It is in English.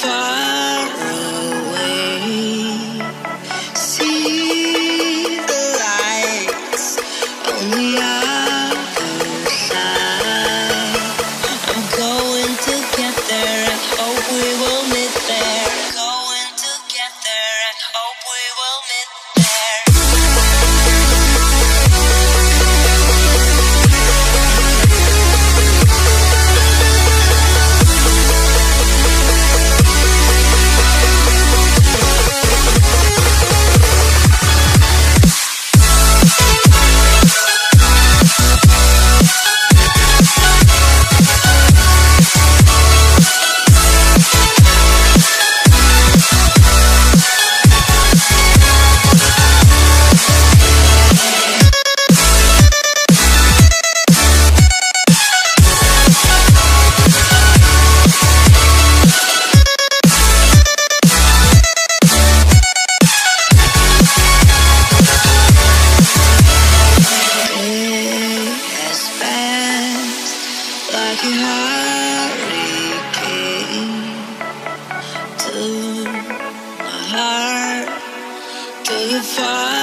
thought heart? Do you find?